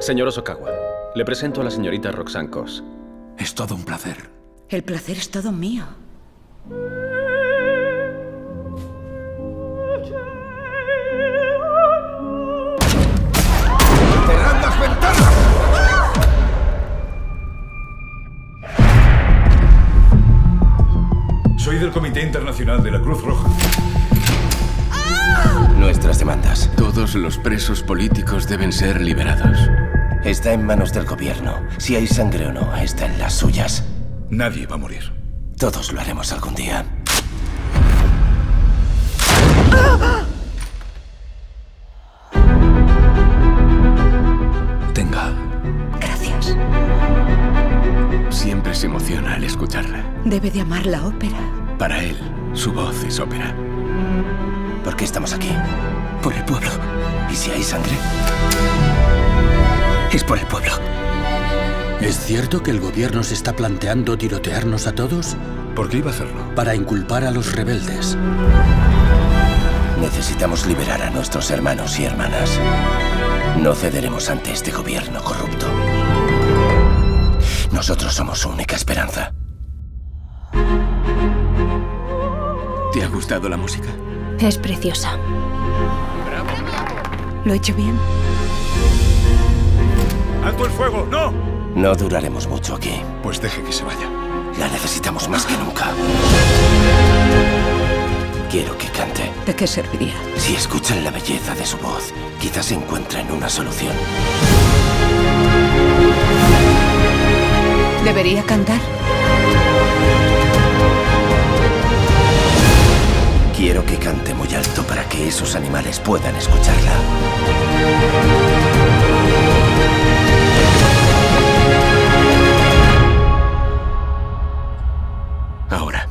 Señor Osokawa, le presento a la señorita Roxanne Kos. Es todo un placer. El placer es todo mío. ¡Cerrad las ventanas! Soy del Comité Internacional de la Cruz Roja. Nuestras demandas. Todos los presos políticos deben ser liberados. Está en manos del gobierno. Si hay sangre o no, está en las suyas. Nadie va a morir. Todos lo haremos algún día. Tenga. Gracias. Siempre se emociona al escucharla. Debe de amar la ópera. Para él, su voz es ópera. ¿Por qué estamos aquí? Por el pueblo. ¿Y si hay sangre? Es por el pueblo. ¿Es cierto que el gobierno se está planteando tirotearnos a todos? ¿Por qué iba a hacerlo? Para inculpar a los rebeldes. Necesitamos liberar a nuestros hermanos y hermanas. No cederemos ante este gobierno corrupto. Nosotros somos su única esperanza. ¿Te ha gustado la música? Es preciosa. ¿Lo he hecho bien? ¡Alto el fuego! ¡No! No duraremos mucho aquí. Pues deje que se vaya. La necesitamos más que nunca. Quiero que cante. ¿De qué serviría? Si escuchan la belleza de su voz, quizás encuentren una solución. ¿Debería cantar? Quiero que cante muy alto para que esos animales puedan escucharla. Ahora.